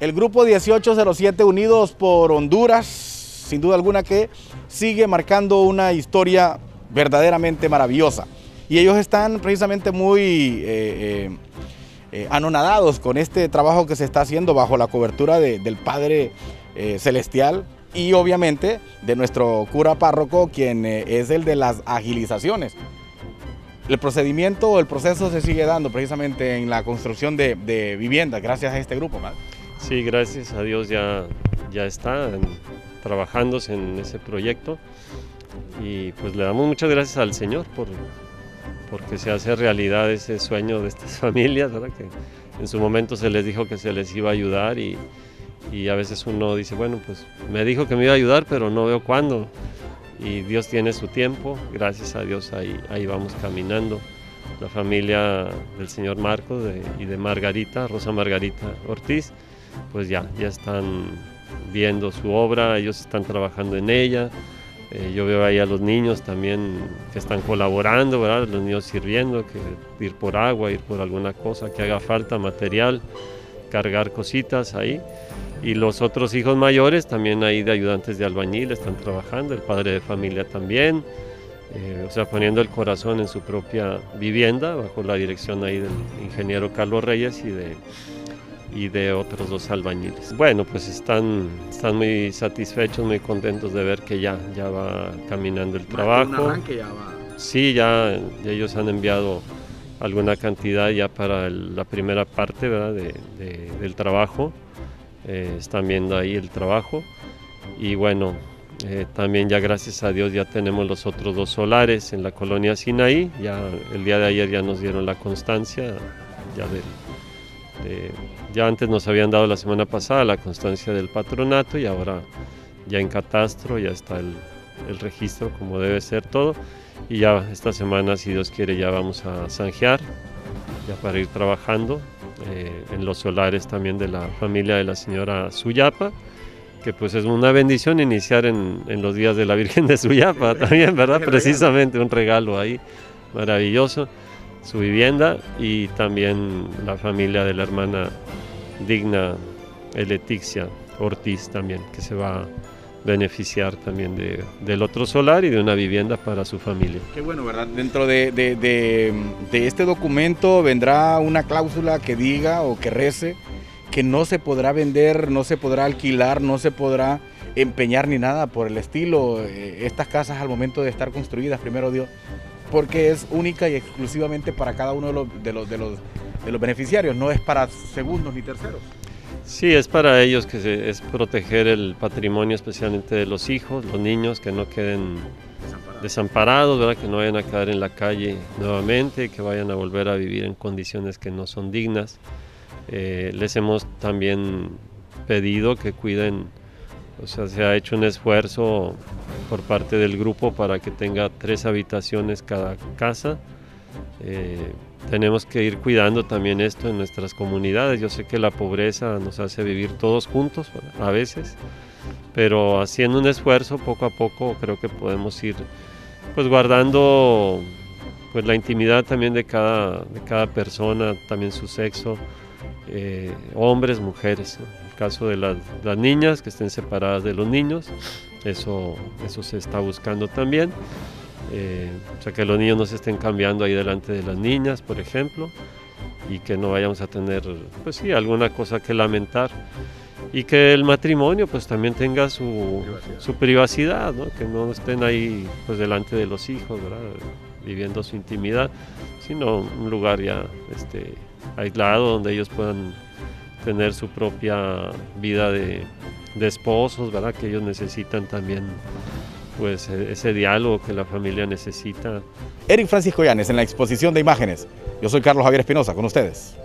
El grupo 1807 Unidos por Honduras, sin duda alguna que sigue marcando una historia verdaderamente maravillosa. Y ellos están precisamente muy eh, eh, eh, anonadados con este trabajo que se está haciendo bajo la cobertura del Padre Celestial y obviamente de nuestro cura párroco, quien es el de las agilizaciones. El procedimiento o el proceso se sigue dando precisamente en la construcción de, de viviendas gracias a este grupo. Sí, gracias a Dios ya, ya está trabajándose en ese proyecto y pues le damos muchas gracias al Señor por, porque se hace realidad ese sueño de estas familias, ¿verdad? que en su momento se les dijo que se les iba a ayudar y, y, a veces uno dice, bueno, pues me dijo que me iba a ayudar, pero no veo cuándo. Y Dios tiene su tiempo, gracias a Dios ahí, ahí vamos caminando. La familia del señor Marcos y de Margarita, Rosa Margarita Ortiz, pues ya, ya están viendo su obra, ellos están trabajando en ella. Eh, yo veo ahí a los niños también que están colaborando, ¿verdad? los niños sirviendo, que ir por agua, ir por alguna cosa que haga falta, material, cargar cositas ahí. Y los otros hijos mayores también ahí de ayudantes de albañil están trabajando, el padre de familia también, eh, o sea, poniendo el corazón en su propia vivienda bajo la dirección ahí del ingeniero Carlos Reyes y de y de otros dos albañiles. Bueno, pues están, están muy satisfechos, muy contentos de ver que ya, ya va caminando el trabajo. ya va. Sí, ya, ellos han enviado alguna cantidad ya para la primera parte De, del trabajo. Eh, están viendo ahí el trabajo. Y bueno, eh, también ya gracias a Dios ya tenemos los otros dos solares en la colonia Sinaí. Ya el día de ayer ya nos dieron la constancia ya del ya antes nos habían dado la semana pasada la constancia del patronato y ahora ya en catastro ya está el, registro como debe ser todo. Y ya esta semana, si Dios quiere, ya vamos a zanjear, ya para ir trabajando eh, en los solares también de la familia de la señora Suyapa, que pues es una bendición iniciar en, en los días de la Virgen de Suyapa también, ¿verdad? Precisamente un regalo ahí maravilloso su vivienda y también la familia de la hermana digna Letixia Ortiz también, que se va a beneficiar también de, del otro solar y de una vivienda para su familia. Qué bueno, ¿verdad? Dentro de, de, de, este documento vendrá una cláusula que diga o que rece que no se podrá vender, no se podrá alquilar, no se podrá empeñar ni nada por el estilo. Eh, estas casas al momento de estar construidas, primero Dios, porque es única y exclusivamente para cada uno de los, de los, de los, de los beneficiarios, no es para segundos ni terceros. Sí, es para ellos que es proteger el patrimonio especialmente de los hijos, los niños, que no queden desamparados, ¿verdad? que no vayan a quedar en la calle nuevamente, que vayan a volver a vivir en condiciones que no son dignas. Eh, les hemos también pedido que cuiden o sea, se ha hecho un esfuerzo por parte del grupo para que tenga tres habitaciones cada casa. Eh, tenemos que ir cuidando también esto en nuestras comunidades. Yo sé que la pobreza nos hace vivir todos juntos a veces, pero haciendo un esfuerzo poco a poco creo que podemos ir pues guardando pues la intimidad también de cada, de cada persona, también su sexo, eh, hombres, mujeres caso de las, niñas que estén separadas de los niños, eso, eso se está buscando también. Eh, o sea, que los niños no se estén cambiando ahí delante de las niñas, por ejemplo, y que no vayamos a tener, pues sí, alguna cosa que lamentar. Y que el matrimonio pues también tenga su privacidad, su privacidad ¿no? que no estén ahí pues delante de los hijos, viviendo su intimidad, sino un lugar ya este, aislado donde ellos puedan tener su propia vida de, esposos, ¿verdad? Que ellos necesitan también pues e, ese diálogo que la familia necesita. Eric Francisco Llanes en la exposición de imágenes. Yo soy Carlos Javier Espinosa, con ustedes.